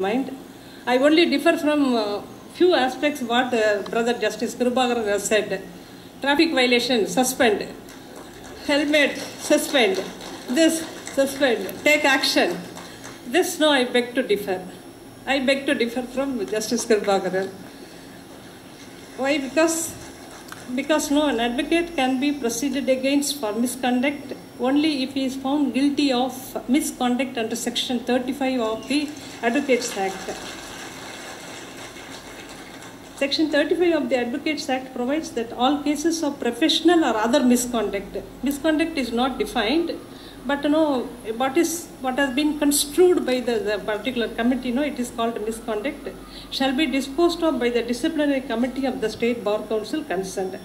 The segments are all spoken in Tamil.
mind. I only differ from uh, few aspects what uh, Brother Justice Krubagaran has said. Traffic violation, suspend. Helmet, suspend. This, suspend. Take action. This, no, I beg to differ. I beg to differ from Justice Krubagaran. Why? Because because no, an advocate can be proceeded against for misconduct only if he is found guilty of misconduct under section 35 of the Advocates Act. Section 35 of the Advocates Act provides that all cases of professional or other misconduct, misconduct is not defined, but you know, what is what has been construed by the, the particular committee, you know, it is called misconduct, shall be disposed of by the disciplinary committee of the state bar council concerned.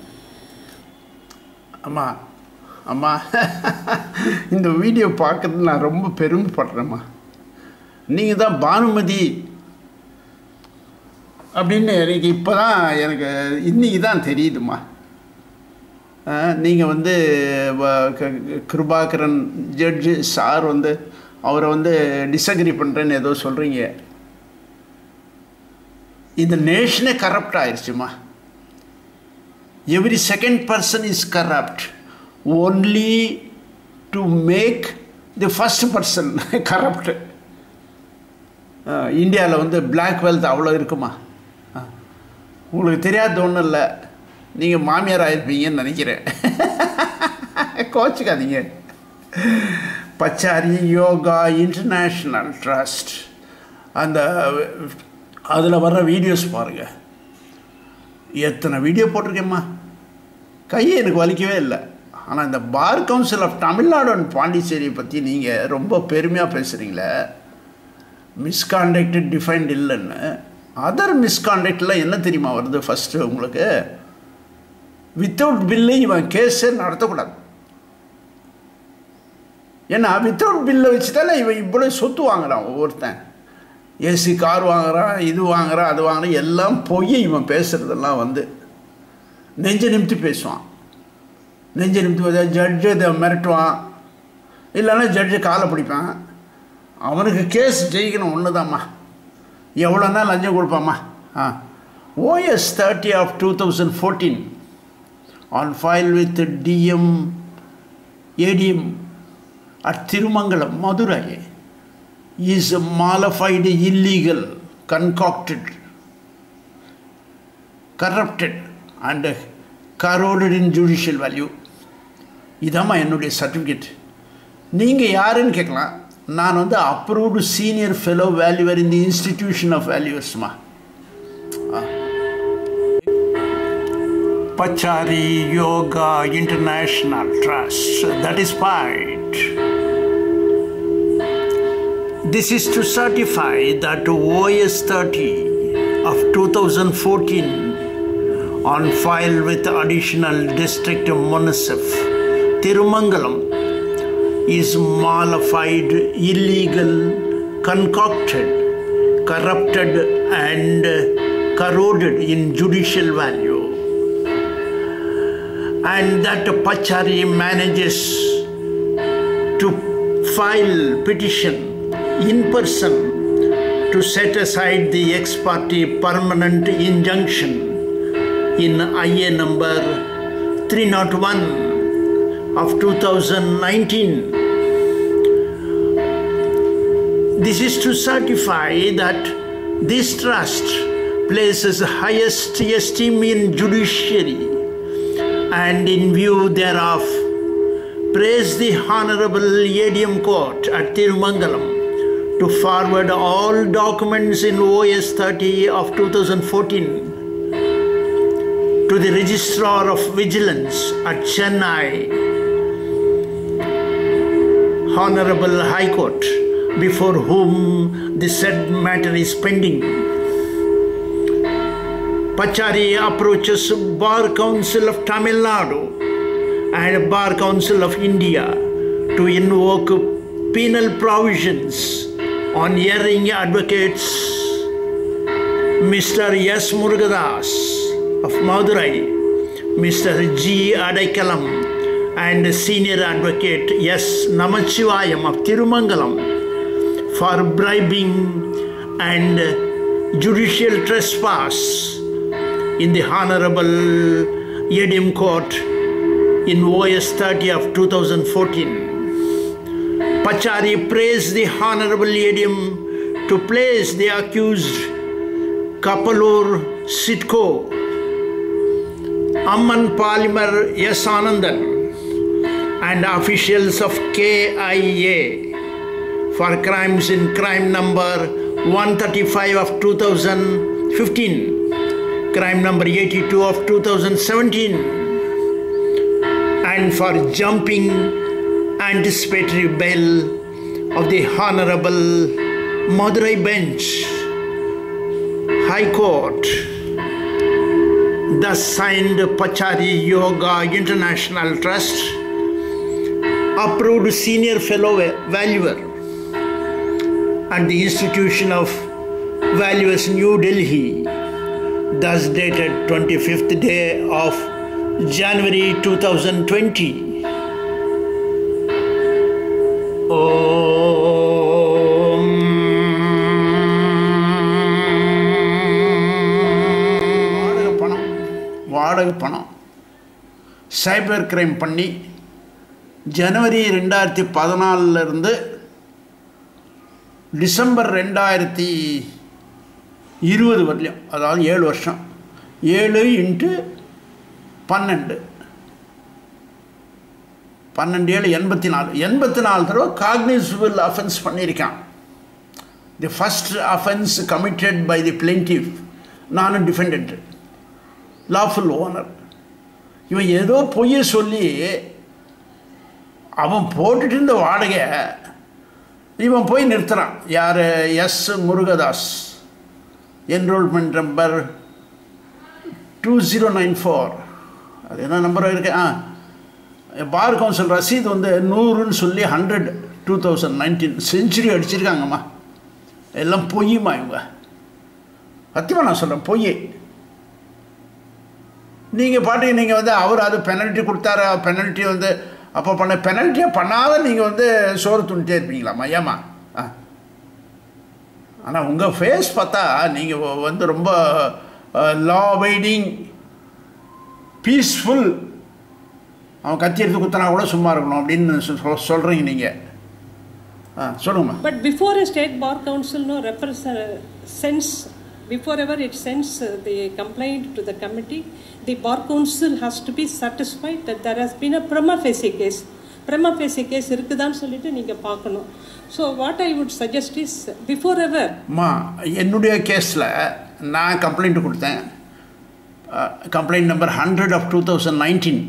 Amma, அம்மா இந்த வீடியோ பார்க்கறது நான் ரொம்ப பெருமைப்படுறேம்மா. நீங்கள் தான் பானுமதி அப்படின்னு எனக்கு இப்போ தான் எனக்கு இன்னைக்கு தான் தெரியுதுமா நீங்கள் வந்து வ- க- கிருபாகரன் ஜட்ஜு சார் வந்து அவரை வந்து டிசக்ரி பண்ணுறேன்னு ஏதோ சொல்கிறீங்க இந்த நேஷனே corrupt ஆயிடுச்சுமா every second person is corrupt only to make the first person corrupt. இந்தியாவில் வந்து பிளாக் வெல்த் அவ்வளோ இருக்குமா? உங்களுக்கு தெரியாத ஒன்றும் இல்லை. நீங்கள் மாமியார் ஆயிருப்பீங்கன்னு நினைக்கிறேன். கோச்சிக்காதீங்க. பச்சாரி யோகா இன்டர்நேஷ்னல் ட்ரஸ்ட் அந்த அதில் வர்ற வீடியோஸ் பாருங்கள் எத்தனை வீடியோ போட்டிருக்கேம்மா? கையை எனக்கு வலிக்கவே இல்லை. ஆனால் இந்த bar council of Tamil Nadu பாண்டிச்சேரியை பற்றி நீங்கள் ரொம்ப பெருமையாக பேசுகிறீங்களே மிஸ்கான்டக்ட் டிஃபைன்ட் இல்லைன்னு. அதர் மிஸ்கான்டக்டில் என்ன தெரியுமா வருது ஃபஸ்ட்டு உங்களுக்கு? வித்தவுட் பில்லு இவன் கேஸே நடத்தக்கூடாது. ஏன்னா வித்தவுட் பில்லை வச்சு தானே இவன் இவ்வளோ சொத்து வாங்குறான் ஒவ்வொருத்தன். ஏசி கார் வாங்குறான் இது வாங்குறான் அது வாங்குறான் எல்லாம் போய் இவன் பேசுகிறதெல்லாம் வந்து நெஞ்ச நிமித்து பேசுவான். நெஞ்சு நிமித்தி ஜட்ஜு இதை மிரட்டுவான். இல்லைன்னா ஜட்ஜு காலை பிடிப்பான். அவனுக்கு கேஸ் ஜெயிக்கணும் ஒன்று தாம்மா எவ்வளோ தான் லஞ்சம் கொடுப்பாம்மா? ஆ. OS thirty of two thousand fourteen on file with DM ATM at Thirumangalam Madurai is malafide illegal concocted corrupted, and corroded in judicial value. இதாம்மா என்னுடைய சர்டிஃபிகேட் நீங்கள் யாருன்னு கேட்கலாம் நான் வந்து approved senior fellow valuer in the institution of வேல்யூவர்ஸ்மா பச்சாரி Yoga international trust that is point This is to certify that OS 30 of 2014 on file with additional district municip Tirumangalam is mollified, illegal, concocted, corrupted and corroded in judicial value. And that Pachari manages to file petition in person to set aside the ex parte permanent injunction in IA number 301 of 2019. This is to certify that this trust places highest esteem in judiciary and in view thereof praise the Honorable ADM Court at Tirumangalam to forward all documents in OS 30 of 2014 to the Registrar of Vigilance at Chennai, Honorable High Court, before whom the said matter is pending. Pachari approaches Bar Council of Tamil Nadu and Bar Council of India to invoke penal provisions on hearing advocates Mr. S. Murugadas of Madurai, Mr. G. Adaikalam, and senior advocate S. Namachivayam of Tirumangalam for bribing and judicial trespass in the Honorable Yedim Court in OS 30 of 2014. Pachari praised the Honorable Yedim to place the accused Kapalur Sitko, Amman Palimer S. Anandan, and officials of KIA for crimes in crime number 135 of 2015, crime number 82 of 2017, and for jumping anticipatory bail of the Honorable Madurai Bench, High Court. Thus signed Pachari Yoga International Trust, approved senior fellow valuer at the Institution of Valuers New Delhi, thus dated 25th day of January 2020. வாடகை பணம் வாடகை பணம் சைபர் கிரைம் பண்ணி ஜனவரி ரெண்டாயிரத்தி பதினாலிருந்து டிசம்பர் ரெண்டாயிரத்தி இருபது வரலையும் அதாவது ஏழு வருஷம். ஏழு இன்ட்டு பன்னெண்டு. பன்னெண்டு ஏழு எண்பத்தி நாலு எண்பத்தி நாலு தடவை காக்னிசிபிள் அஃபென்ஸ் பண்ணியிருக்கான். The first offence committed by the plaintiff நானும் டிஃபெண்ட் லாஃபுல் ஓனர் இவன் ஏதோ பொய்யை சொல்லி அவன் போட்டுட்டு இருந்த வாடகை இவன் போய் நிறுத்துகிறான் யார்? S. Murugadoss. Enrolment number two zero nine four அது என்ன நம்பர் இருக்கு? ஆ. பார் கவுன்சில் ரசீது வந்து நூறுன்னு சொல்லி hundred two thousand nineteen century அடிச்சிருக்காங்கம்மா. எல்லாம் பொய்யுமா இவங்க? சத்தியமாக நான் சொல்கிறேன் பொய் நீங்கள் பாட்டுக்கு நீங்கள் வந்து அவர் அது பெனல்ட்டி கொடுத்தாரு பெனல்ட்டி வந்து அப்போ பண்ண பெனல்ட்டியாக பண்ணாத நீங்கள் வந்து சோறு துணிட்டே இருப்பீங்களாம்மா மையமா? ஆ. ஆனால் உங்கள் ஃபேஸ் பார்த்தா நீங்கள் வந்து ரொம்ப லா வெயிட்டிங் பீஸ்ஃபுல் அவன் கத்தி எடுத்து குத்தினா கூட சும்மா இருக்கணும் அப்படின்னு சொ- சொல்கிறீங்க நீங்கள் ஆ சொல்லுங்கம்மா But ஸ்டேட் பார் கவுன்சில்னு bar sense before ever it sends uh, the complaint to the committee, the bar council has to be satisfied that there has been a prima facie case. prima facie case இருக்குதான்னு சொல்லிட்டு நீங்கள் பார்க்கணும். So what I would suggest is before ever அம்மா என்னுடைய கேஸில் நான் கம்ப்ளைண்ட் கொடுத்தேன். Complaint number hundred of two thousand nineteen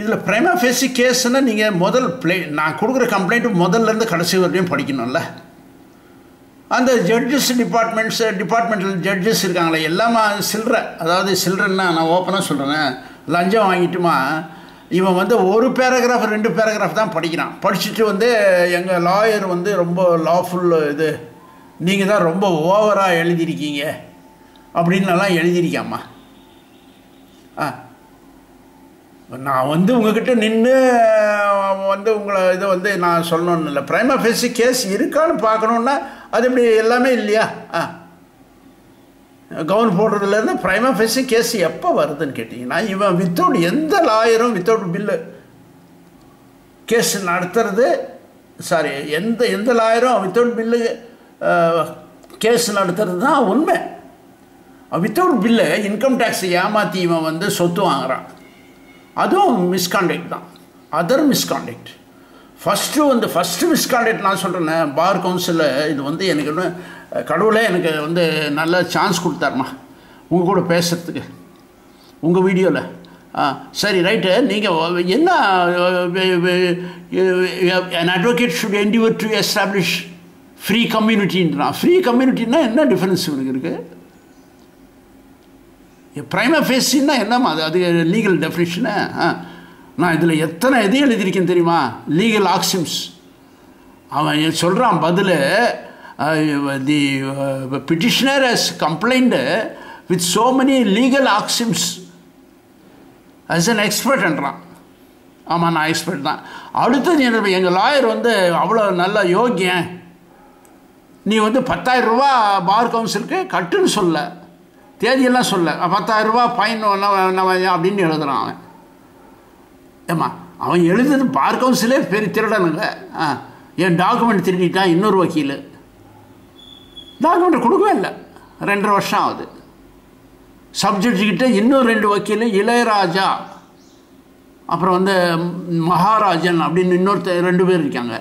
இதில் பிரேமா ஃபேசி கேஸ்னால் நீங்கள் முதல் ப்ளே நான் கொடுக்குற கம்ப்ளைண்ட்டு முதல்லேருந்து கடைசி வரையும் படிக்கணும்ல. அந்த ஜட்ஜஸ் டிபார்ட்மெண்ட்ஸ் டிபார்ட்மெண்டல் ஜட்ஜஸ் இருக்காங்களே எல்லாமே சில்லற அதாவது சில்லறன்னா நான் ஓப்பனாக சொல்கிறேன் லஞ்சம் வாங்கிட்டுமா இவன் வந்து ஒரு பேராகிராஃப் ரெண்டு பேராகிராஃப் தான் படிக்கிறான். படிச்சுட்டு வந்து எங்கள் லாயர் வந்து ரொம்ப லாஃபுல் இது நீங்கள் தான் ரொம்ப ஓவராக எழுதியிருக்கீங்க அப்படின்னுலாம் எழுதியிருக்காம்மா ஆ. நான் வந்து உங்ககிட்ட நின்று வந்து உங்களை இதை வந்து நான் சொல்லணும்னு இல்லை. பிரைமா ஃபேஸி கேஸ் இருக்கான்னு பார்க்கணுன்னா அது இப்படி எல்லாமே இல்லையா? ஆ. கவுன் போடுறதுலேருந்து ப்ரைமா ஃபேஸி கேஸ் எப்போ வருதுன்னு கேட்டிங்கன்னா இவன் வித்தவுட் எந்த லாயரும் வித்தவுட் பில்லு கேஸ் நடத்துறது சாரி எந்த எந்த லாயரும் வித்தவுட் பில்லு கேஸ் நடத்துறது தான் உண்மை. வித்தவுட் பில்லு இன்கம் டேக்ஸ் ஏமாற்றி இவன் வந்து சொத்து வாங்குறான். அதுவும் மிஸ்கான்டெக்ட் தான். அதர் மிஸ்கான்டெக்ட் ஃபஸ்ட்டு வந்து ஃபஸ்ட்டு மிஸ்காண்டக்ட் நான் சொல்கிறேன் பார் கவுன்சிலில் இது வந்து எனக்கு இன்னும் கடவுளே எனக்கு வந்து நல்ல சான்ஸ் கொடுத்தாருமா. உங்கள் கூட பேசுகிறதுக்கு உங்கள் வீடியோவில் ஆ சரி ரைட்டு நீங்கள் என்ன an should should endeavor to establish free கம்யூனிட்டின்றான் free கம்யூனிட்டின்னா என்ன டிஃப்ரென்ஸ் இவனுக்கு இருக்குது ப்ரைமா ஃபேஸின்னா என்னம்மா அது அது லீகல் டெஃபினிஷனு ஆ. நான் இதில் எத்தனை எதையும் எழுதியிருக்கேன் தெரியுமா? லீகல் ஆக்சிம்ஸ் அவன் சொல்கிறான் பதில் the petitioner has complaint with so many legal actions as an எக்ஸ்பர்ட்ன்றான் ஆமாம் நான் எக்ஸ்பர்ட் தான். அடுத்தது என்ன எங்கள் லாயர் வந்து அவ்வளோ நல்ல யோகியன். நீ வந்து பத்தாயிரம் ரூபா பார் கவுன்சிலுக்கு கட்டுன்னு சொல்ல. தேதியெல்லாம் சொல்ல. பத்தாயிரம் ரூபா ஃபைன் அப்படின்னு எழுதுறான் அவன். ஏம்மா அவன் எழுதுறது பார்க்கவும் சில பெரிய திருடனுங்க. ஆ என் டாக்குமெண்ட் திருடிட்டான் இன்னொரு வக்கீல். டாக்குமெண்ட் கொடுக்கவே இல்லை. ரெண்டரை வருஷம் ஆகுது. சப்ஜெக்ட்கிட்ட இன்னும் ரெண்டு வக்கீல் இளையராஜா அப்புறம் வந்து மகாராஜன் அப்படின்னு இன்னொருத்தர் ரெண்டு பேர் இருக்காங்க.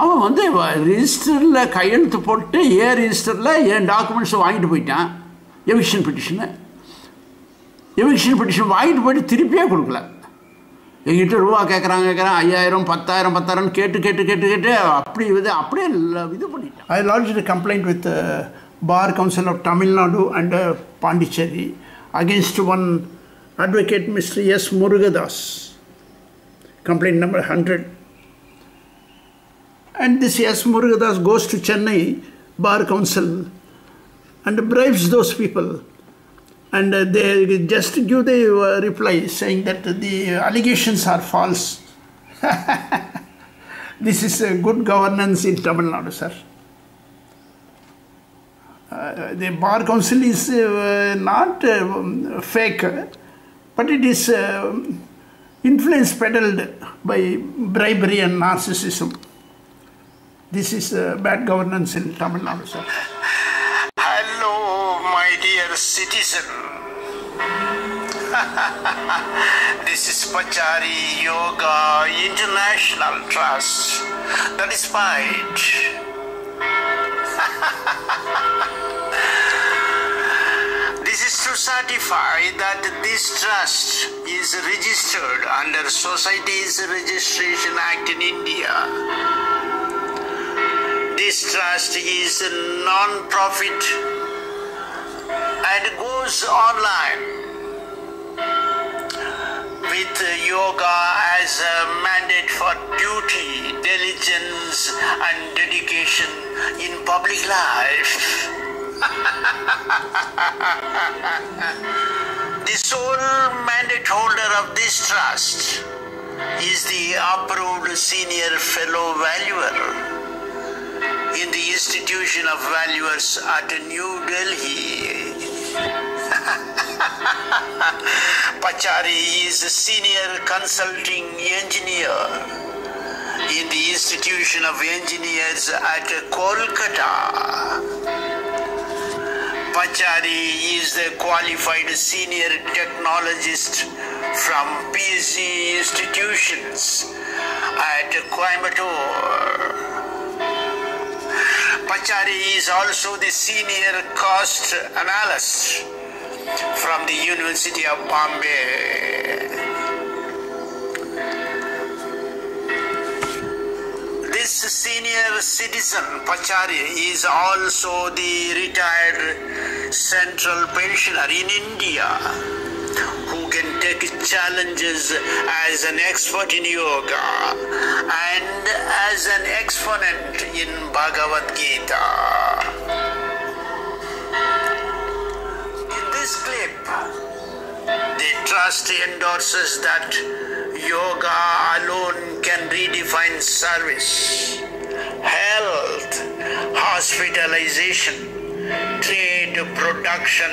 அவன் வந்து ரிஜிஸ்டரில் கையெழுத்து போட்டு ஏ ரிஜிஸ்டரில் என் டாக்குமெண்ட்ஸை வாங்கிட்டு போயிட்டான். எவிக்ஷன் பெட்டிஷனு எவிக்ஷன் பெட்டிஷன் வாங்கிட்டு போயிட்டு திருப்பியே கொடுக்கல. எங்கிட்ட ரூபா கேட்குறாங்க கேட்குறான் ஐயாயிரம் பத்தாயிரம் பத்தாயிரம் கேட்டு கேட்டு கேட்டு கேட்டு அப்படி இது அப்படியே இது பண்ணிட்டேன் I launch complaint with bar council of Tamil Nadu and Pondicherry against one advocate Mr. S. Murugadas, complaint number 100. And this S. Murugadas goes to Chennai Bar Council and bribes those people. And uh, they just give the uh, reply saying that the allegations are false. this is good governance in Tamil Nadu, sir. Uh, the Bar Council is uh, not uh, fake but it is uh, influence peddled by bribery and narcissism. This is bad governance in Tamil Nadu, sir. Citizen. this is Pachari Yoga International Trust. That is right. This is to certify that this trust is registered under Societies Registration Act in India. This trust is a non-profit and goes online with yoga as a mandate for duty, diligence and dedication in public life. the sole mandate holder of this trust is the approved senior fellow valuer in the Institution of Valuers at New Delhi. Pachari is a senior consulting engineer in the Institution of Engineers at Kolkata. Pachari is a qualified senior technologist from PhD institutions at Coimbatore. Pachari is also the senior cost analyst from the University of Bombay. This senior citizen, Pachari, is also the retired central pensioner in India take challenges as an expert in yoga and as an exponent in Bhagavad Gita. In this clip, the trust endorses that yoga alone can redefine service, health, hospitalization, trade, production,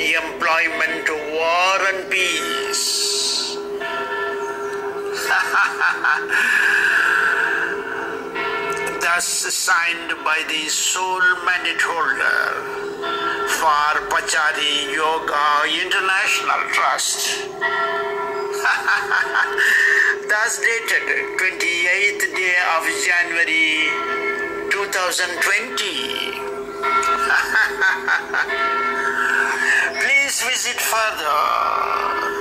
employment, war, and peace. Thus signed by the sole mandate holder for Pachari Yoga International Trust. Thus dated 28th day of January 2020. Please visit further